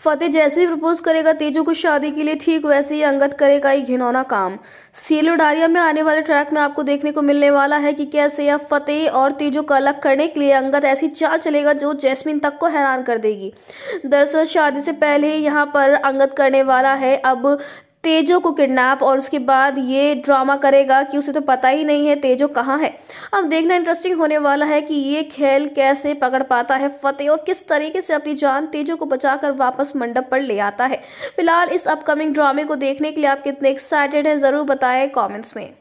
फतेह जैसे ही प्रपोज करेगा, तेजू को शादी के लिए ठीक वैसे ही अंगत करेगा ये घिनौना काम। सीलो डारिया में आने वाले ट्रैक में आपको देखने को मिलने वाला है कि कैसे अब फतेह और तेजू को अलग करने के लिए अंगत ऐसी चाल चलेगा जो जैस्मिन तक को हैरान कर देगी। दरअसल शादी से पहले यहाँ पर अंगत करने वाला है। अब तेजो को किडनैप और उसके बाद ये ड्रामा करेगा कि उसे तो पता ही नहीं है तेजो कहाँ है। अब देखना इंटरेस्टिंग होने वाला है कि ये खेल कैसे पकड़ पाता है फतेह और किस तरीके से अपनी जान तेजो को बचाकर वापस मंडप पर ले आता है। फ़िलहाल इस अपकमिंग ड्रामे को देखने के लिए आप कितने एक्साइटेड हैं, ज़रूर बताएँ कॉमेंट्स में।